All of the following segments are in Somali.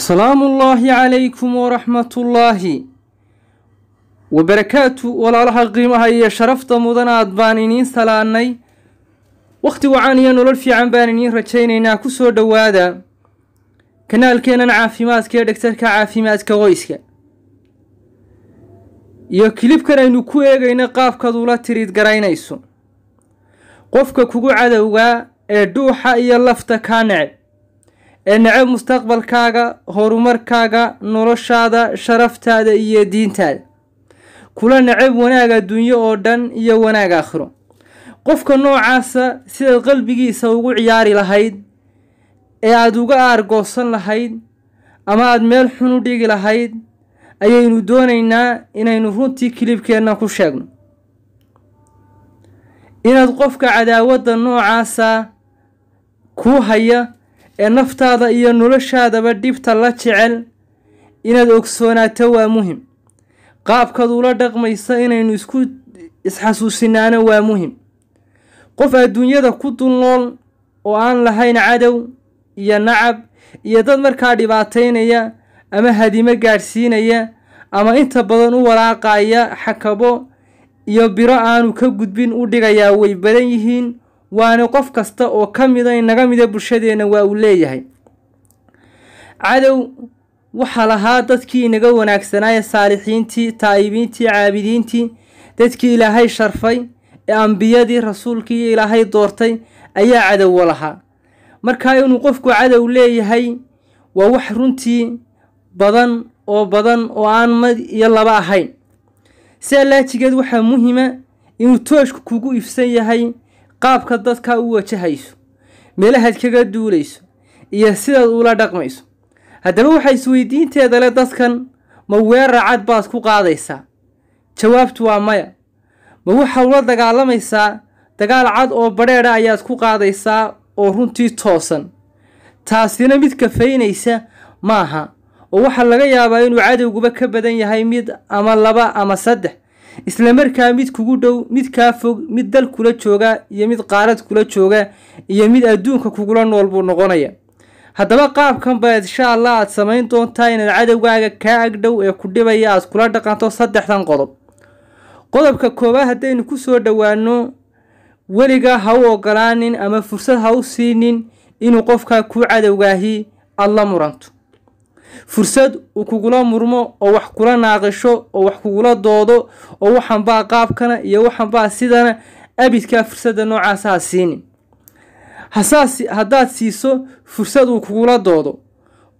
asalaamu ullaahi calaykum waraxmatullaahi wabarakaatu walaalaha qiimaha iyo sharafta mudanaad baan iniin salaannay. Wakhti wacan iyo nolol fiican baan iniin rajaynaynaa ku soo dhowaada kanaalkeennan caafimaadka ee dhegtarka caafimaadka qoyska. Iyo kilibkan aynu ku eegayna qaabkaad ula tiriid garaynayso. Qofka kugu cadowgaa ee dhuuxa iyo lafta kaa neceb ee necab mustaqbalkaaga horumarkaaga noloshaada sharaftaada iyo diintaada. Kula necab wanaag adduunyo oo dhan iyo wanaag aakhiro. Qofka noocaasa sidaad qalbigiisa ugu ciyaari lahayd ee aada uga aargoosan lahayd ama aada meel xun u dhigi lahayd ayaynu doonaynaa inaynu runtii kilibkeenna ku sheegno. Inaad qofka cadaawadda noocaasa kuu haya ee naftaada iyo noloshaadaba dhibta la jecel inaad ogsoonaato waa muhiim. Qaabkaad ula dhaqmaysa inaynu isku isxasuusinaano waa muhiim. Qof adduunyada ku dulnool oo aan lahayn cadow iyo nacab iyo dad markaa dhibaataynaya ama hadimo gaadhsiinaya ama inta badan u walaaqaya xakabo iyo biro aanu ka gudbin u dhigayaa way badan yihiin waana qof kasta oo ka mida inaga mida bulshadeenna waa uu leeyahay. Cadow waxaa lahaa dadkii inaga wanaagsanaaye saalixiintii taa'ibiintii caabidiintii dadkii ilaahay sharfay ee ambiyadii rasuulkii ilaahay doortay ayaa cadowwa lahaa. Markaa inuu qofku cadow leeyahay waa wax runtii badan oo badan oo aan mad iyo laba ahayn. Sidaa laajigeed waxaa muhima inuu tooshku kugu ifsan yahay qaabka dadka u wajahayso meelahaad kaga duulayso iyo sidaad ula dhaqmayso. Haddaba waxaa isweydiinteeda le dadkan ma weerar cad baad ku qaadaysaa? Jawaabtu waa maya. Ma waxaad ula dagaalamaysaa? Dagaal cad oo badheedha ayaad ku qaadaysaa oo runtii toosan? Taasina mid kafaynaysa maaha oo waxaa laga yaabaa inuu cadowguba ka badan yahay mid ama laba ama saddex isla markaa mid kugu dhow mid kaa fog mid dal kula jooga iyo mid qaarad kula jooga iyo mid adduunka kugula nool buu noqonaya. Haddaba qaabkan baad insha allah aada samayn doontaa inaad cadowgaaga kaa agdhow ee ku dhibaya aada kula dhaqanto saddexdan qodob. Qodobka koowaad haddaynu ku soo dhowaano weligaa ha u ogolaanin ama fursad ha u siinin inuu qofkaa kuu cadowgaahi aada la muranto fursad uu kugula murmo oo wax kula naaqisho oo wax kugula doodo oo waxanbaa qaabkana iyo waxanbaa sidana abidkaa fursadda noocaasa ha siinin. Haddaad siiso fursad uu kugula doodo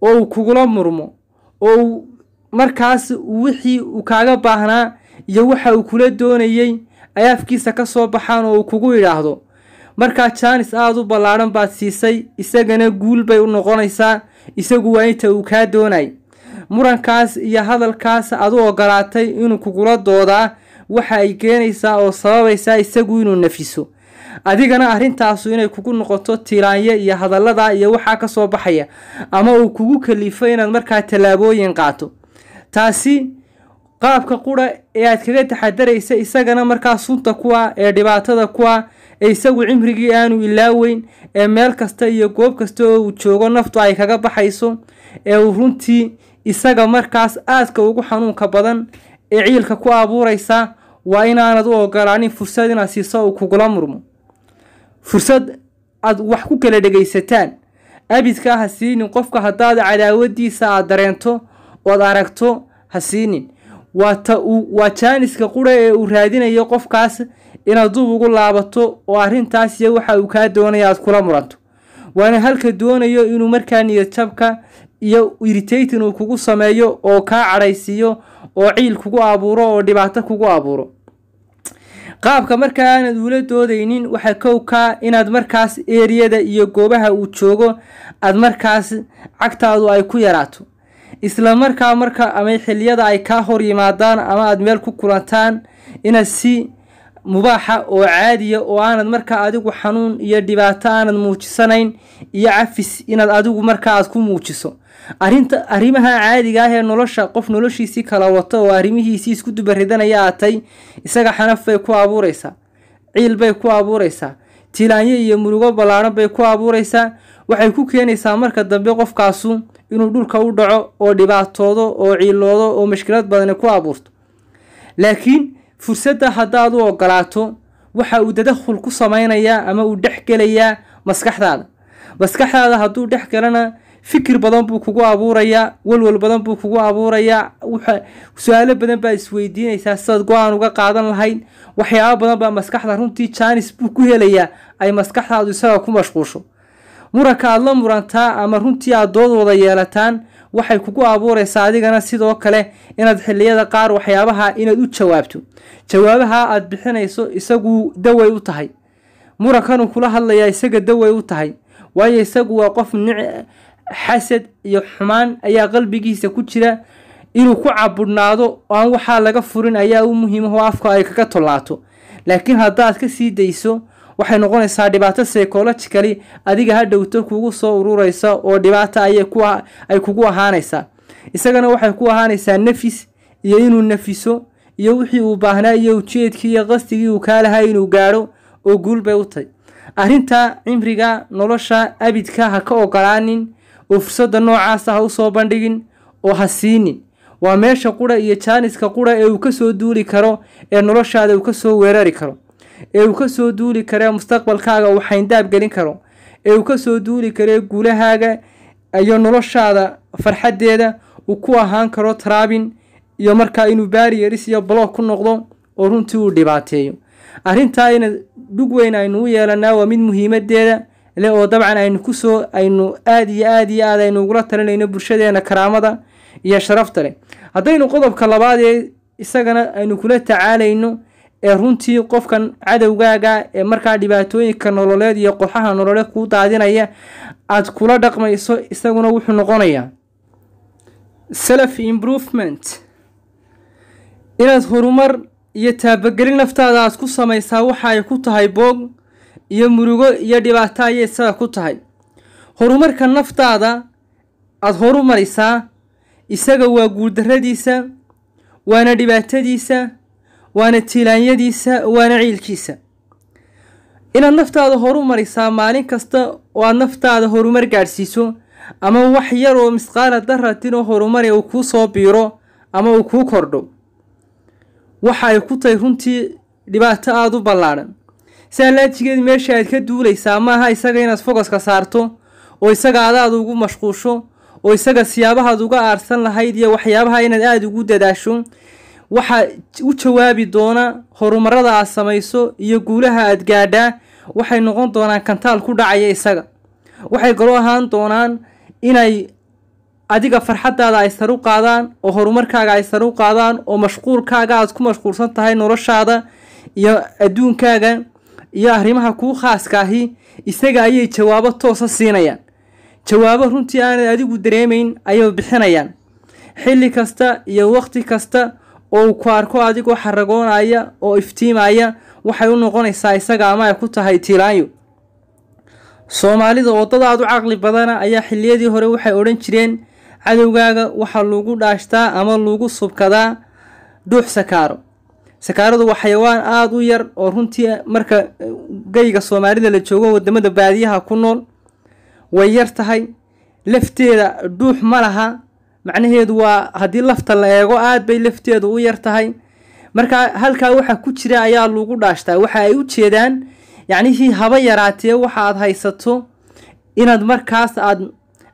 oo uu kugula murmo oo markaas wixii uu kaaga baahnaa iyo waxa uu kula doonayey ay afkiisa ka soo baxaan oo uu kugu yidhaahdo markaa jaanis aada u ballaadhan baad siisay isagana guul bay u noqonaysaa isagu waa inta uu kaa doonay. Murankaas iyo hadalkaas aad u ogolaatay inuu kugula doodaa waxa ay keenaysaa oo sababaysaa isagu inuu nafiso adigana arrintaasu inay kugu noqoto tiiraanyo iyo hadallada iyo waxaa ka soo baxaya ama uu kugu kalifo inaad markaa tallaabooyin qaato. Taasi qaabka qura ee aad kaga taxadaraysa isagana markaa sunta kuwa ee dhibaatada kuwa ee isagu cimrigii aanu ilaaweyn ee meel kasta iyo goob kasta oo uu joogo naftu ay kaga baxayso ee uu runtii isaga markaas aadka ugu xanuunka badan ee ciilka ku abuuraysa waa inaanad u ogolaanin fursad inaad siiso uu kugula murmo. Fursad aad wax ku kala dhegaysataan. Abidkaa ha siinin qofka haddaad cadaawadiisa aad dareento ood aragto ha siinin. Waa ta waa jaaniska qura ee uu raadinayo qofkaas inaad dub ugu laabato oo arrintaas iyo waxa uu kaa doonaya aad kula muranto. Waana halka doonayo inuu markaa niyadjabka iyo iritatin uu kugu sameeyo oo kaa cadhaysiiyo oo ciil kugu abuuro oo dhibaato kugu abuuro. Qaabka markaa aanad ula doodaynin waxaa kowkaa inaad markaas eeriyada iyo goobaha uu joogo aad markaas cagtaadu ay ku yaraato. Isla markaa marka ama xiliyada ay kaa hor yimaadaan ama aada meel ku kulantaan inaad si mubaaxa oo caadiya oo aanad markaa adigu xanuun iyo dhibaato aanad muujisanayn iyo cafis inaad adigu markaa aad ku muujiso. Arinta arrimaha caadiga ah ee nolosha qof noloshiisii kala wato oo arrimihiisii isku dubaridanaya aatay isaga xanaf bay ku abuureysaa ciil bay ku abuureysaa tilaanyo iyo murugo ballaadhan bay ku abuureysaa waxay ku keenaysaa marka dambe qofkaasu inuu dhulka u dhaco oo dhibaatoodo oo ciiloodo oo mashkilad badani ku abuurto. Laakiin fursadda haddaad u ogolaato waxa uu dadakhul ku samaynayaa ama uu dhex gelayaa maskaxdaada. Maskaxdaada hadduu dhex galana fikir badan buu kugu abuurayaa walwal badan buu kugu abuurayaa su'aalo badan baa isweydiinaysaa sidaad go'aan uga qaadan lahayd waxyaabo badan baa maskaxda runtii jaanis buu ku helayaa ay maskaxdaadu isaga ku mashquusho. Muranka aada la murantaa ama runtii aada dood wada yeelataan waxay kugu abuureysaa adigana sidoo kale inaad xiliyada qaar waxyaabaha inaad u jawaabto. Jawaabaha aada bixinayso isagu daway u tahay. Murankanuu kula hadlayaa isaga daway u tahay. Waayo isagu waa qof nic xasad iyo xumaan ayaa qalbigiisa ku jira. Inuu ku cabudhnaado aan waxaa laga furin ayaa u muhiimahoo afka ay kaga tollaato laakiin haddaad ka sii dayso waxay noqonaysaa dhibaato psychologically adiga ha dhowto kugu soo urureysa oo dhibaata ay kugu ahaanaysaa isagana waxay ku ahaanaysaa nafis iyo inuu nafiso iyo wixii uu baahnaa iyo ujeedkii iyo qasdigii uu kaa lahaa inuu gaadho oo guul bay u tahy arrinta cimriga nolosha abidka ha ka ogolaanin oo fursadda noocaasa ha u soo bandhigin oo ha siinin. Waa meesha qura iyo jaaniska qura ee uu ka soo duuli karo ee noloshaada uu ka soo weerari karo ee uu ka soo duuli karo mustaqbalkaaga uu xayndaab gelin karo ee uu ka soo duuli karo guulahaaga iyo noloshaada farxaddeeda uu ku ahaan karo taraabin iyo markaa inuu baariyeris iyo bloog ku noqdo oo runtii uu dhibaateeyo. Arrintaa ina dhug weyn aynu u yeelanaa waa mid muhiimadeeda le oo dabcan aynu ku soo aynu aada iyo aada iyo aad aynu ugula talinayno bulshadeena karaamada iyo sharafta leh. Haddaynu qodobka labaad ee isagana aynu kula tacaalayno ee runtii qofkan cadowgaaga ee markaa dhibaatooyinka nololeed iyo qoxaha nololeed kuu daadinaya aada kula dhaqmayso isaguna wuxuu noqonayaa self improvement. Inaad horumar iyo taabagelin naftaada aad ku samaysaa waxa ay ku tahay boog iyo murugo iyo dhibaato ayay isaga ku tahay. Horumarka naftaada aada horumarisaa isaga waa guuldarradiisa waana dhibaatadiisa waana tilaanyadiisa waana ciilkiisa. Inaad naftaada horumarisaa maalin kasta oo aad naftaada horumar gaadhsiiso ama wax yar oo misqaala daratin oo horumari uu kuu soo biiro ama uu kuu kordho. Waxa ay ku tahay runtii dhibaato aada u ballaadhan sidaa laajigeed meesha aad ka duulaysaa maaha isaga inaad fogoska saarto oo isaga adaad ugu mashquusho oo isaga siyaabahaad uga aarsan lahayd iyo waxyaabaha inaad aada ugu dadaasho waxaa u jawaabi doona horumarada aad samayso iyo guulaha aad gaadhaa waxay noqon doonaan kantaal ku dhacaya isaga. Waxay kaloo ahaan doonaan inay adiga farxaddaada ay sar u qaadaan oo horumarkaaga ay sar u qaadaan oo mashquulkaaga aad ku mashquulsan tahay noloshaada iyo adduunkaaga iyo arrimaha kuu khaaska ahi isaga ayay jawaabo toosa siinayaan. Jawaabo runtii aanad adigu dareemayn ayay bixinayaan. Xilli kasta iyo waqti kasta oo ku arko adigoo xaragoonaya oo iftiimaya waxay u noqonaysaa isaga ama ay ku tahay tilaanyo soomaalida waddada aad u caqli badana ayaa xilliyadii hore waxay odhan jireen cadowgaaga waxaa lagu dhaashtaa ama lagu subkadaa dhuux sakaaro. Sakaaradu waa xayawaan aada u yar oo runtii marka geyga soomaalida la joogo waddamada baadiyaha ku nool way yar tahay. Lafteeda dhuux ma laha macnaheedu waa haddii lafta la eego aada bay lafteedu u yar tahay. Marka halkaa waxa ku jira ayaa lagu dhaashtaa. Waxa ay u jeedaan yacnihii haba yaraatee waxa aad haysato inaad markaas aad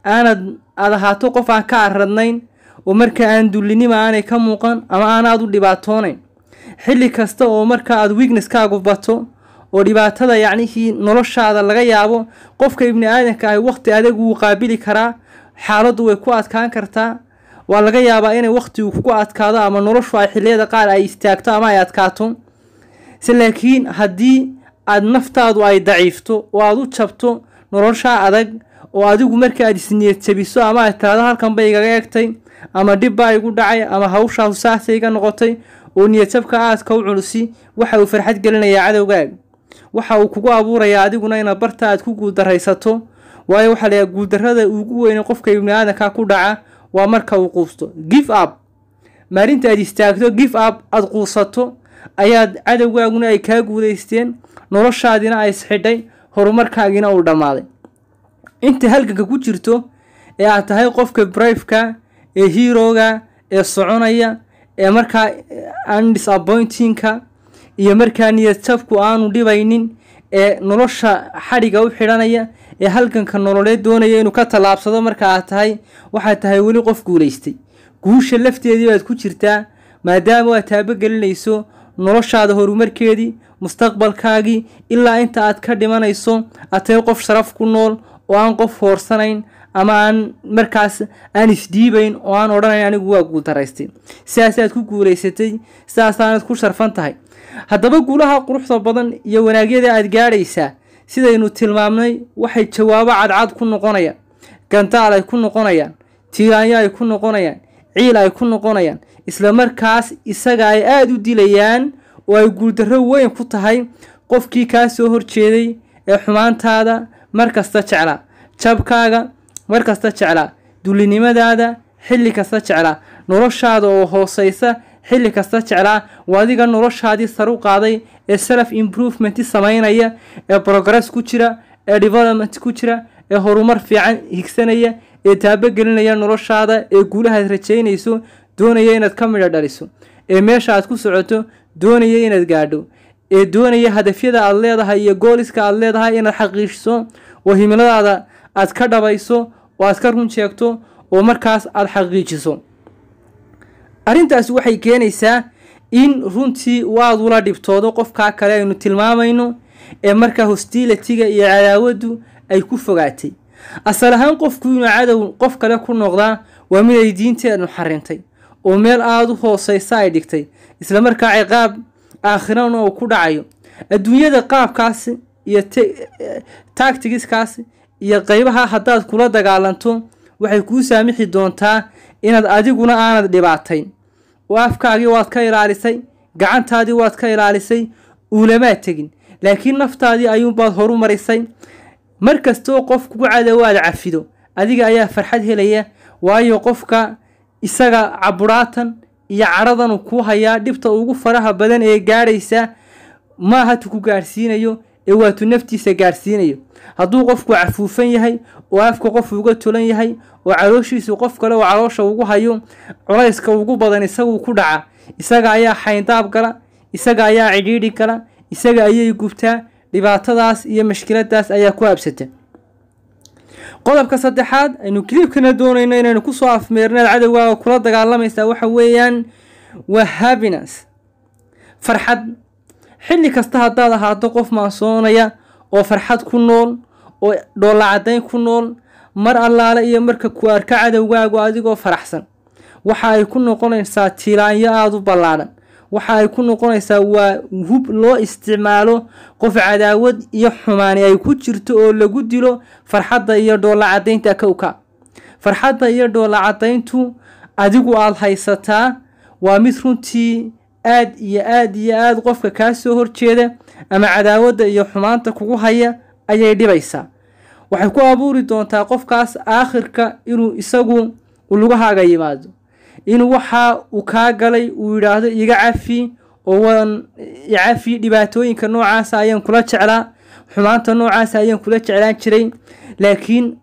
aanad aad ahaato qof aan ka aradnayn oo marka aan dullinima aanay ka muuqan ama aanaad u dhibaatoonayn. Xilli kasta oo marka aad wignesskaagu bato oo dhibaatada yacnihii noloshaada laga yaabo qofka ibni aadanka ahi waqti adag wuu qaabili karaa xaaladdu way ku adkaan kartaa. Waa laga yaabaa inay waqtigu kugu adkaado ama noloshu ay xilliyada qaar ay istaagto ama ay adkaato. Se laakiin haddii aad naftaadu ay daciifto oo aad u jabto noloshaa adag oo adigu marka aad isniyad jabiso ama aad tiraado halkan bay igaga egtay ama dhib baa igu dhacay ama hawshaasu saasay iga noqotay oo niyadjabka aadka u culusi waxa uu farxad gelinayaa cadowgaaga waxa uu kugu abuurayaa adiguna inaad barta aad ku guuldaraysato waayo waxaa layaha guuldarrada ugu weyne qofka ibni aadanka ku dhaca waa marka uu quusto. Give up. Maalinta aad istaagto give up. Aada quusato ayaad cadowgaaguna ay kaa guudaysteen noloshaadina ay isxidhay horumarkaagina uu dhammaaday. Inta halganka ku jirto ee aad tahay qofka briveka ee hiroga ee soconaya ee markaa aan disappointingka iyo markaa niyad jabku aanu dhibaynin ee nolosha xadhiga u xidhanaya ee halganka nololeed doonaya inuu ka tallaabsado marka aad tahay waxaad tahay weli qof guulaystay. Guusha lafteedii baad ku jirtaa maadaama aad taabogelinayso noloshaada horumarkeedii mustaqbalkaagii ilaa inta aad ka dhimanayso aad tahay qof sharaf ku nool oo aan qof hoorsanayn ama aan markaas aan isdhiibayn oo aan odhanayn anigu waa guultaraystay sidaasaad ku guulaysatay sidaasaanad ku sharfan tahay. Haddaba guulaha quruxda badan iyo wanaagyada aad gaadhaysaa sidaynu tilmaamnay waxay jawaabo cadcad ku noqonayaan gantaal ay ku noqonayaan tiiraanyo ay ku noqonayaan ciil ay ku noqonayaan isla markaas isaga ay aada u dilayaan oo ay guuldarro weyn ku tahay qofkii kaa soo horjeeday ee xumaantaada mar kasta jeclaa jabkaaga mar kasta jeclaa dullinimadaada xilli kasta jeclaa noloshaada oo hooseysa xilli kasta jeclaa. Waa adiga noloshaadii saru qaaday ee self improvement samaynaya ee progress ku jira ee development ku jira ee horumar fiican higsanaya ee taabogelinaya noloshaada ee guulahaad rajaynayso doonaya inaad ka midho dhaliso ee meesha aad ku socoto doonaya inaad gaadho ee doonaya hadafyada aad leedahay iyo gooliska aad leedahay inaad xaqiijiso oo himiladaada aad ka dhabayso oo aad ka run sheegto oo markaas aad xaqiijiso arrintaasi waxay keenaysaa in runtii waad ula dhibtoodo qofkaa kale aynu tilmaamayno ee markaa hostilitiga iyo cadaawaddu ay ku fogaatay. Asal ahaan qofku inuu cadow qof kale ku noqdaa waa mid ay diinteennu xarintay oo meel aada u hooseysa ay dhigtay isla markaa ciqaab aakhirana uu ku dhacayo. Adduunyada qaabkaasi iyo tactigiskaasi iyo qeybaha haddaad kula dagaalanto waxay kuu saamixi doontaa inaad adiguna aanad dhibaatayn. Oo afkaagii waad ka ilaalisay gacantaadii waad ka ilaalisay uulamaad tegin. Laakiin naftaadii ayuunbaad horu marisay mar kastoo qof kugu cadowaad cafido. Adiga ayaa farxad helaya waayo qofka isaga caburaatan iyo cadhadanu kuu hayaa dhibta ugu faraha badan ee gaadhaysa maaha tu ku gaadhsiinayo ee waatu naftiisa gaadhsiinayo hadduu qofku cafuufan yahay oo afka qof uga tolan yahay oo calooshiisu qof kale oo caloosha ugu hayo culayska ugu badan isaguu ku dhaca. Isaga ayaa xayndaab gala isaga ayaa cidhiidhi gala isaga ayay gubtaa dhibaatadaas iyo mashkiladaas ayaa ku habsata. Qodobka saddexaad aynu kiliibkana doonayno inaynu ku soo afmeernaad cadowgaaga kula dagaalamaysaa waxa weeyaan waa happiness farxad. Xilli kasta haddaad ahaato qof maansoonaya oo farxad ku nool oo dhoollacadayn ku nool mar allaale iyo marka ku arka cadowgaagu adigoo faraxsan. Waxa ay ku noqonaysaa tilaanyo aada u ballaadhan waxa ay ku noqonaysaa waa hub loo isticmaalo qof cadaawad iyo xumaani ay ku jirto oo lagu dilo farxadda iyo dhoollacadaynta kowka farxadda iyo dhoollacadayntu adigu aada haysataa waa mid runtii aad iyo aad iyo aada qofka kaa soo horjeeda ama cadaawadda iyo xumaanta kugu haya ayay dhibaysaa. Waxay ku abuuri doontaa qofkaas aakhirka inuu isagu lugahaaga yimaado inuu waxa uu kaa galay uu yidhaahdo iga cafi oo waan cafi dhibaatooyinka noocaasa ayaan kula jeclaa xumaanta noocaasa ayaan kula jeclaan jiray laakiin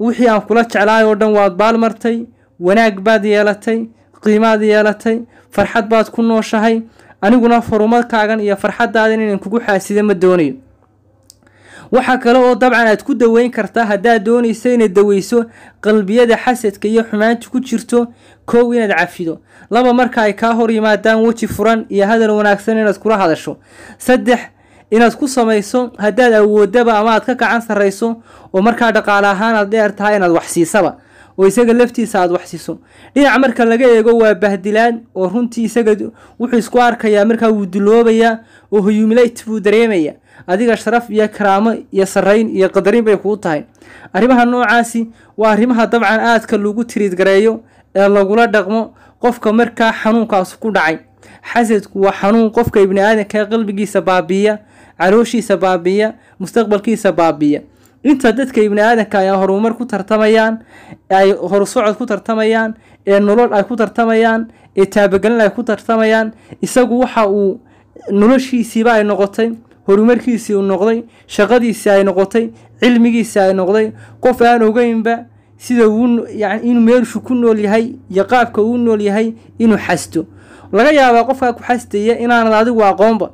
wixii aan kula jeclaay oo dhan waad baalmartay wanaag baad yeelatay qiimaad yeelatay farxad baad ku nooshahay aniguna farumadkaagan iyo farxaddaadan inaan kugu xaasida ma doonayo. Waxaa kale oo dabcan aad ku daweyn kartaa haddaad doonayso inaad daweyso qalbiyada xasadka iyo xumaanta ku jirto kow inaad cafido. Laba marka ay kaa hor yimaadaan weji furan iyo hadal wanaagsan inaad kula hadasho. Saddex inaad ku samayso haddaad awoodaba ama aad ka gacan sarrayso oo markaa dhaqaale ahaan aad dheer tahay inaad waxsiisaba oo isaga laftiisa aada waxsiiso dhinac marka laga eego waa bahdilaad oo runtii isaga wuxuu isku arkayaa markaa wuu duloobayaa oo humilate buu dareemaya adiga sharaf iyo karaamo iyo sarrayn iyo qadarin bay kuu tahay. Arrimaha noocaasi waa arrimaha dabcan aadka lagu tiriid gareeyo ee lagula dhaqmo qofka markaa xanuunkaas ku dhacay. Xasadku waa xanuun qofka ibni aadanka qalbigiisa baabiiya calooshiisa baabiiya mustaqbalkiisa baabiiya inta dadka ibni aadanka ay horumar ku tartamayaan ay horusocod ku tartamayaan ee nolol ay ku tartamayaan ee taabagelin ay ku tartamayaan isagu waxa uu noloshiisiiba ay noqotay horumarkiisii uu noqday shaqadiisii ay noqotay cilmigiisii ay noqday. Qof aan ogeynba sida inuu meelshu ku nool yahay iyo qaabka uu nool yahay inuu xasto. Laga yaabaa qofkaa ku xastaya inaanad adigu aqoonba.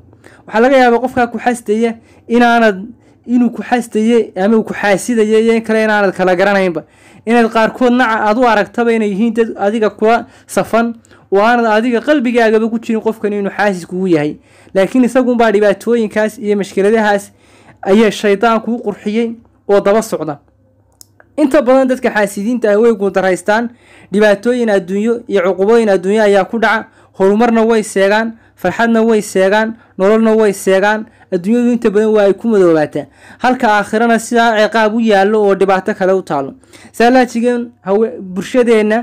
Waxaa laga yaabaa qofkaa ku xastaya inaanad inuu ku xastaye ama uu ku xaasidaye iyo in kale inaanad kala garanaynba. Inaad qaarkood naca aad u aragtaba inay yihiin dad adiga kula safan oo aanad adiga qalbigaagaba ku jirin qofkan inuu xaasis kugu yahay. Laakiin isagunbaa dhibaatooyinkaas iyo mashkiladahaas ayaa shaydaan kuu qurxiyey oo daba socda. Inta badan dadka xaasidiinta ah way guuldaraystaan dhibaatooyin adduunyo iyo cuqubooyin adduunyo ayaa ku dhaca. Horumarna way seegaan farxadna way seegaan nololna way seegaan adduunyadu inta badan waa ay ku madoobaataa halka aakhirana sidaa ciqaab u yaallo oo dhibaato kale u taalo saalaajigeen bulshadeenna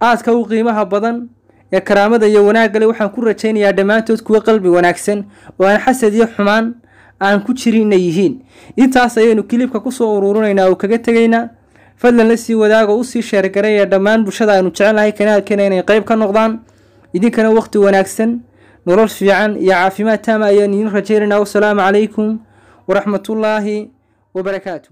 aadka u qiimaha badan ee karaamada iyo wanaagale waxaan ku rajaynayaa dhammaantood kuwa qalbi wanaagsan oo aan xasad iyo xumaan aan ku jirin inay yihiin. Intaas ayaynu kilibka ku soo uruurinaynaa oo kaga tegaynaa. Fadlan la sii wadaago u sii sheergaraya dhammaan bulshada aynu jecelnahay kanaalkeena inay qeyb ka noqdaan. Idinkana waqti wanaagsan nolol fiican iyo caafimaad taama ayaan idiin rajaynaynaa wasalaamu calaykum waraxmatullaahi wabarakaatu